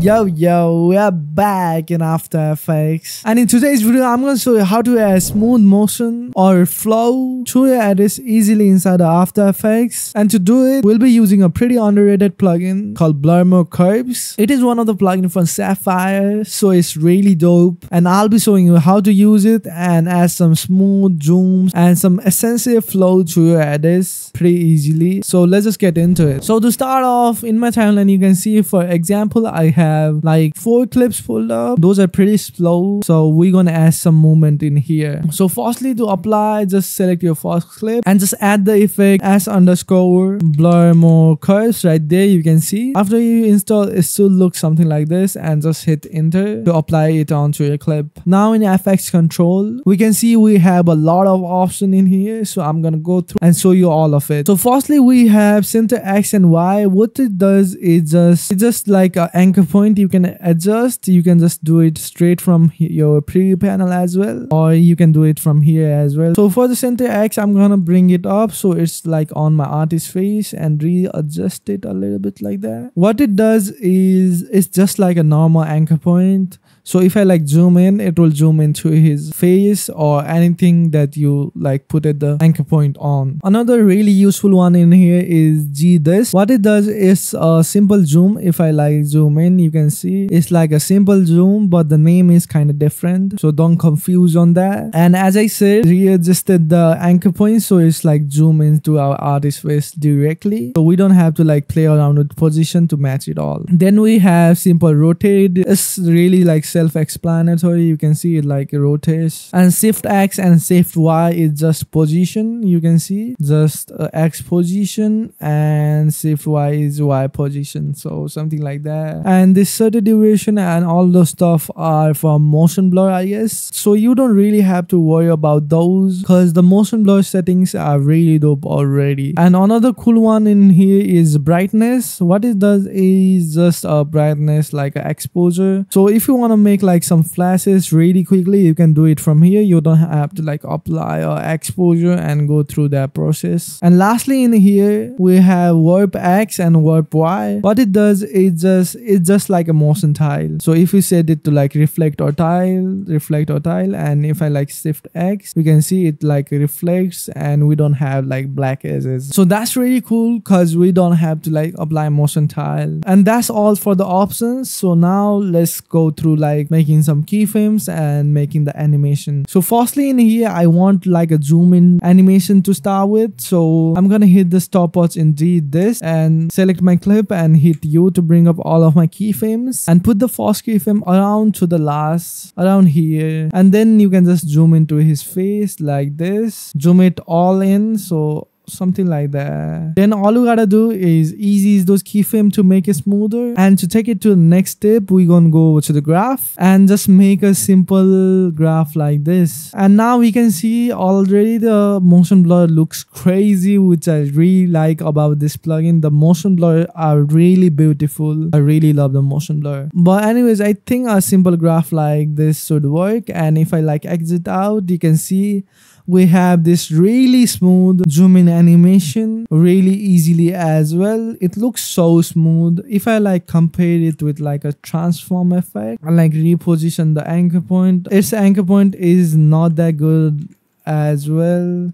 Yo, yo, we're back in After Effects. And in today's video, I'm going to show you how to add smooth motion or flow to your edits easily inside After Effects. And to do it, we'll be using a pretty underrated plugin called BlurMoCurves. It is one of the plugins from Sapphire, so it's really dope. And I'll be showing you how to use it and add some smooth zooms and some essential flow to your edits pretty easily. So let's just get into it. So to start off, in my timeline, you can see, for example, I have have like four clips pulled up. Those are pretty slow. So we're gonna add some movement in here. So firstly to apply, just select your first clip and just add the effect as underscore BlurMoCurves right there you can see. After you install it should look something like this and just hit enter to apply it onto your clip. Now in FX control, we can see we have a lot of options in here. So I'm gonna go through and show you all of it. So firstly we have center X and Y. What it does is just it's just like an anchor point you can adjust. You can just do it straight from your preview panel as well or you can do it from here as well. So for the center X I'm gonna bring it up so it's like on my artist face and readjust it a little bit like that. What it does is it's just like a normal anchor point so if I like zoom in, it will zoom into his face or anything that you like put at the anchor point on. Another really useful one in here is Z Dist. What it does is a simple zoom. If I like zoom in, you can see it's like a simple zoom, but the name is kind of different. So don't confuse on that. And as I said, readjusted the anchor point. So it's like zoom into our artist face directly. So we don't have to like play around with position to match it all. Then we have simple rotate. It's really like self-explanatory you can see it like rotates and shift x and shift y is just position you can see. Just uh, x position and shift y is y position so something like that. And this shutter duration and all those stuff are from motion blur i guess. So you don't really have to worry about those because the motion blur settings are really dope already. And another cool one in here is brightness. What it does is just a brightness like exposure. So if you want to make like some flashes really quickly. You can do it from here. You don't have to like apply or exposure and go through that process. And lastly in here we have warp x and warp y. What it does is just it's just like a motion tile. So if you set it to like reflect or tile reflect or tile and if i like shift x you can see it like reflects and we don't have like black edges so that's really cool because we don't have to like apply motion tile. And that's all for the options. So now let's go through like making some keyframes and making the animation. So firstly in here, I want like a zoom in animation to start with. So I'm gonna hit the stopwatch in Z Dist and select my clip and hit U to bring up all of my keyframes and put the first keyframe around to the last around here. And then you can just zoom into his face like this, zoom it all in. So something like that. Then all we gotta do is ease those keyframe to make it smoother. And to take it to the next step, we're gonna go to the graph and just make a simple graph like this. And now we can see already the motion blur looks crazy, which I really like about this plugin. The motion blur are really beautiful. I really love the motion blur. But anyways, I think a simple graph like this should work. And if I like exit out, you can see we have this really smooth zoom in animation really easily as well. It looks so smooth. If i like compare it with like a transform effect and like reposition the anchor point. Its anchor point is not that good as well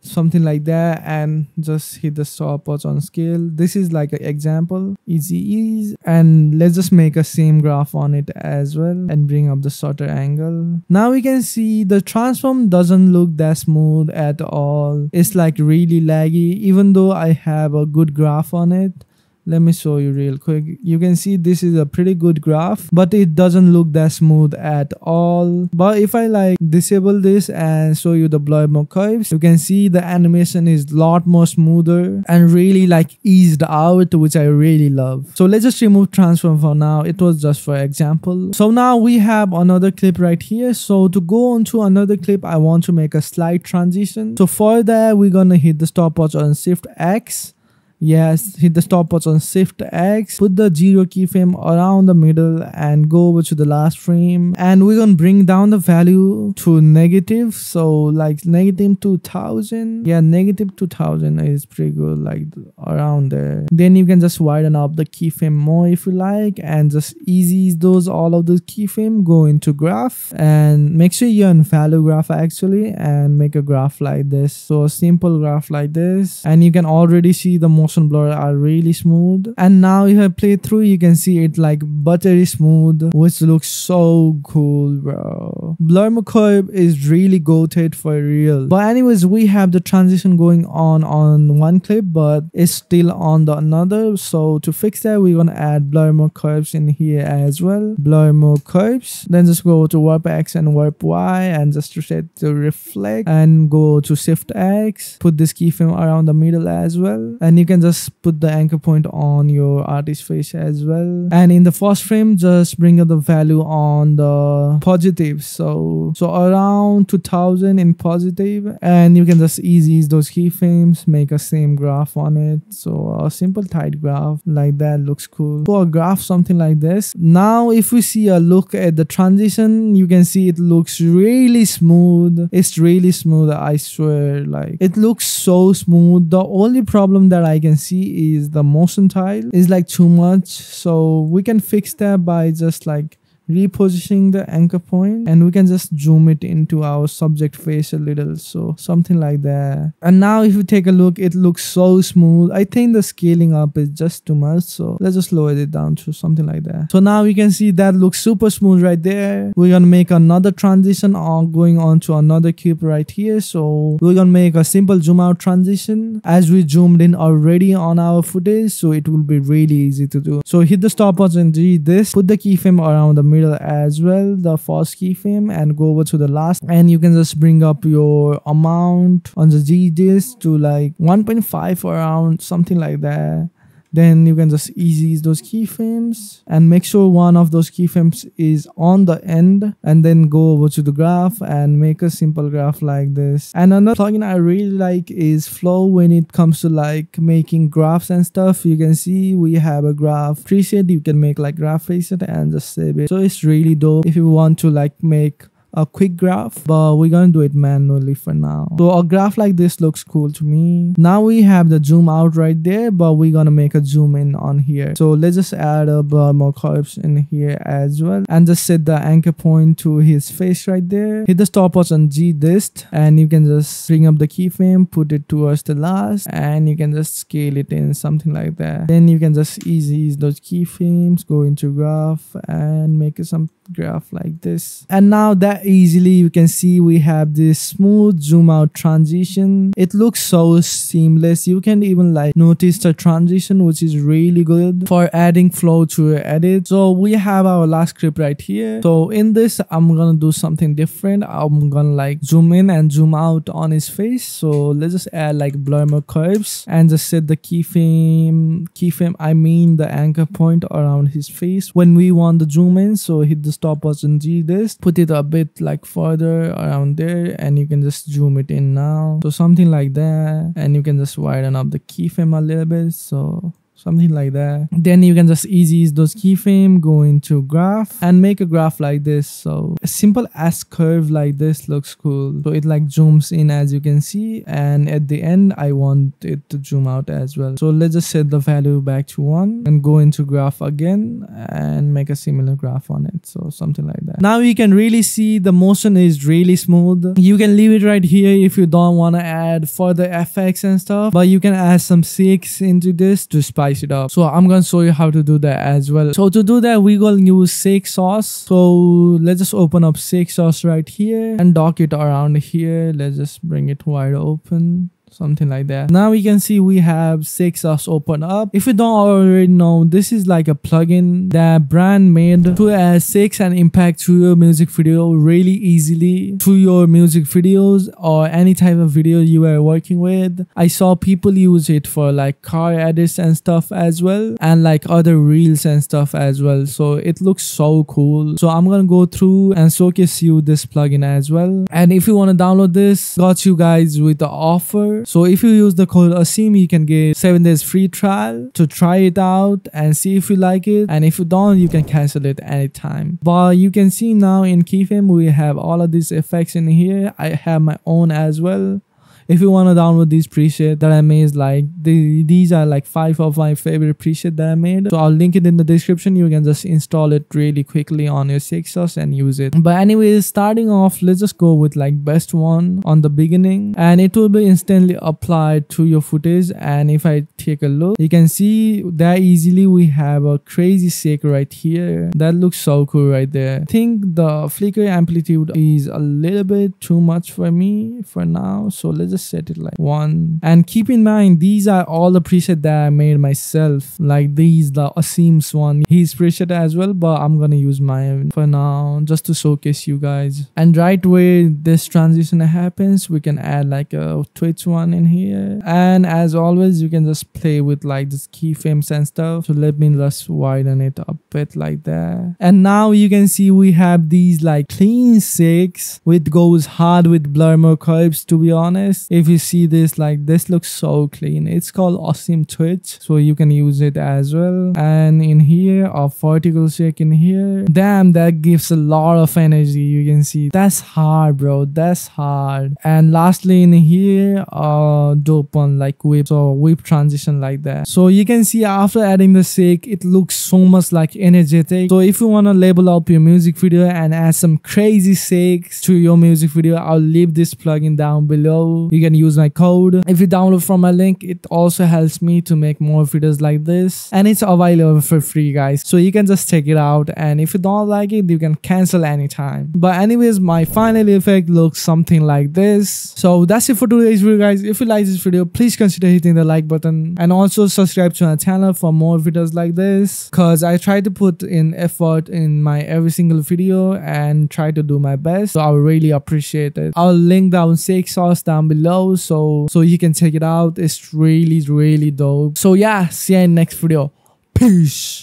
something like that and just hit the stopwatch on scale. This is like an example easy ease and let's just make a same graph on it as well and bring up the shutter angle. Now we can see the transform doesn't look that smooth at all. It's like really laggy even though i have a good graph on it let me show you real quick. You can see this is a pretty good graph but it doesn't look that smooth at all. But if i like disable this and show you the BlurMoCurves you can see the animation is a lot more smoother and really like eased out which i really love. So let's just remove transform for now. It was just for example. So now we have another clip right here. So to go on to another clip i want to make a slight transition. So for that we're gonna hit the stopwatch on shift x Yes, hit the stopwatch on Shift X, put the zero keyframe around the middle and go over to the last frame. And we're gonna bring down the value to negative. So like negative 2000. Yeah, negative 2000 is pretty good, like around there. Then you can just widen up the keyframe more if you like and just easy those all of the keyframe, go into graph and make sure you're in value graph actually and make a graph like this. So a simple graph like this and you can already see the motion blur are really smooth. And now if I play through you can see it like buttery smooth which looks so cool bro. BlurMoCurves is really goated for real. But anyways we have the transition going on on one clip but it's still on the another. So to fix that we're gonna add BlurMoCurves in here as well. BlurMoCurves then just go to warp x and warp y and just reset to reflect and go to shift x. Put this keyframe around the middle as well. And you can just put the anchor point on your artist face as well. And in the first frame just bring up the value on the positive. So so around 2000 in positive. And you can just easy those keyframes make a same graph on it. So a simple tight graph like that looks cool. For a graph something like this. Now if we see a look at the transition you can see it looks really smooth. It's really smooth i swear. Like it looks so smooth. The only problem that i can see is the motion tile. Is like too much so we can fix that by just like repositioning the anchor point and we can just zoom it into our subject face a little so something like that. And now if you take a look it looks so smooth. I think the scaling up is just too much so let's just lower it down to something like that. So now you can see that looks super smooth right there. We're gonna make another transition on going on to another cube right here so we're gonna make a simple zoom out transition. As we zoomed in already on our footage so it will be really easy to do. So hit the stopwatch and do this put the keyframe around the middle as well the first keyframe and go over to the last. And you can just bring up your amount on the Z Dist to like 1.5 around something like that then you can just easy those keyframes and make sure one of those keyframes is on the end and then go over to the graph and make a simple graph like this. And another plugin i really like is flow when it comes to like making graphs and stuff. You can see we have a graph preset. You can make like graph preset and just save it. So it's really dope if you want to like make a quick graph but we're gonna do it manually for now. So a graph like this looks cool to me. Now we have the zoom out right there but we're gonna make a zoom in on here. So let's just add a more curves in here as well and just set the anchor point to his face right there. Hit the stopwatch on Z Dist and you can just bring up the keyframe put it towards the last and you can just scale it in something like that. Then you can just easy those keyframes go into graph and make some graph like this. And now that easily you can see we have this smooth zoom out transition. It looks so seamless. You can even like notice the transition which is really good for adding flow to your edit. So we have our last clip right here. So in this i'm gonna do something different. I'm gonna like zoom in and zoom out on his face. So let's just add like BlurMoCurves and just set the keyframe keyframe i mean the anchor point around his face. When we want the zoom in so hit the stop button Z Dist put it a bit like further around there and you can just zoom it in now. So something like that and you can just widen up the keyframe a little bit so something like that. Then you can just easy those keyframe go into graph and make a graph like this. So a simple s curve like this looks cool. So it like zooms in as you can see. And at the end i want it to zoom out as well. So let's just set the value back to one and go into graph again and make a similar graph on it. So something like that. Now you can really see the motion is really smooth. You can leave it right here if you don't want to add further effects and stuff but you can add some six into this to spice spice it up. So i'm gonna show you how to do that as well. So to do that we gonna use Shake sauce. So let's just open up Shake sauce right here and dock it around here. Let's just bring it wide open something like that. Now we can see we have Shake sauce open up. If you don't already know this is like a plugin that Bryan made to add six and impact to your music video really easily. To your music videos or any type of video you are working with. I saw people use it for like car edits and stuff as well. And like other reels and stuff as well. So it looks so cool. So i'm gonna go through and showcase you this plugin as well. And if you want to download this got you guys with the offer So if you use the code ASIM, you can get 7 days free trial to try it out and see if you like it. And if you don't, you can cancel it anytime. But you can see now in Keyframe, we have all of these effects in here. I have my own as well if you want to download these preset that I made, like the, these are like five of my favorite preset that I made. So I'll link it in the description. You can just install it really quickly on your Shake Sauce and use it. But anyways, starting off, let's just go with like best one on the beginning and it will be instantly applied to your footage. And if I take a look, you can see that easily we have a crazy shake right here. That looks so cool right there. I think the flicker amplitude is a little bit too much for me for now. So let's just just set it like one. And keep in mind these are all the preset that i made myself. Like these the Asim's one he's preset as well but i'm gonna use mine for now just to showcase you guys. And right where this transition happens we can add like a twitch one in here. And as always you can just play with like this keyframes and stuff so let me just widen it a bit like that. And now you can see we have these like clean six which goes hard with BlurMoCurves to be honest if you see this like this looks so clean. It's called ASIM twitch so you can use it as well. And in here a vertical shake in here. Damn that gives a lot of energy you can see. That's hard bro. That's hard. And lastly in here uh dope one like whip. So whip transition like that. So you can see after adding the shake it looks so much like energetic. So if you want to label up your music video and add some crazy shakes to your music video i'll leave this plugin down below. you can use my code. If you download from my link it also helps me to make more videos like this. And it's available for free guys. So you can just check it out. And if you don't like it you can cancel anytime. But anyways my final effect looks something like this. So that's it for today's video guys. If you like this video please consider hitting the like button. And also subscribe to my channel for more videos like this. Because i try to put in effort in my every single video and try to do my best. So i really appreciate it. I'll link down Shake Sauce down below below so so you can check it out. It's really really dope. So yeah see you in next video. Peace